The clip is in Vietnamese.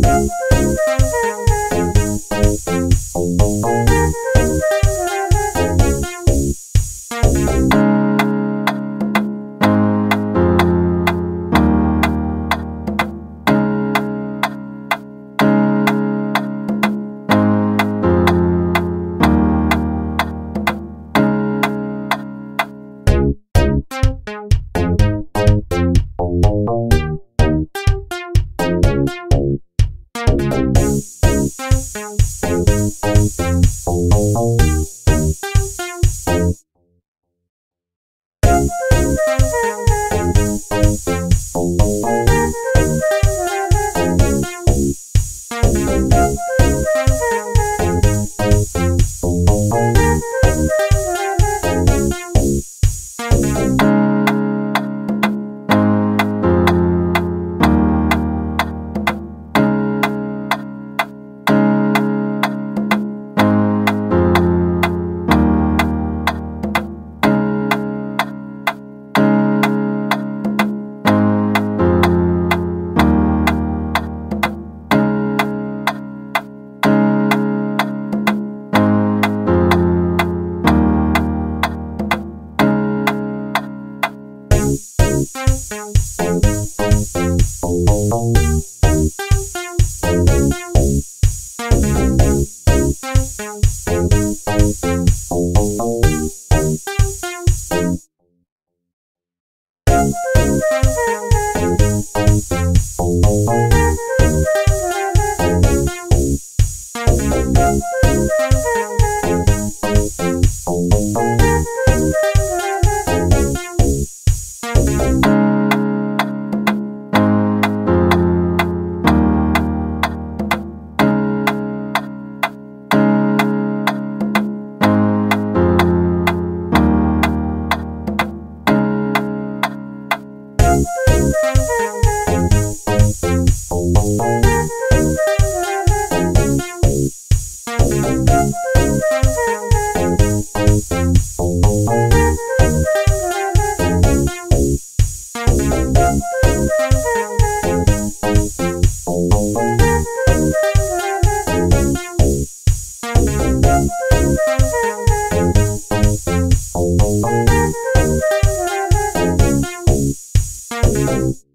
Thank you. Música Thank you.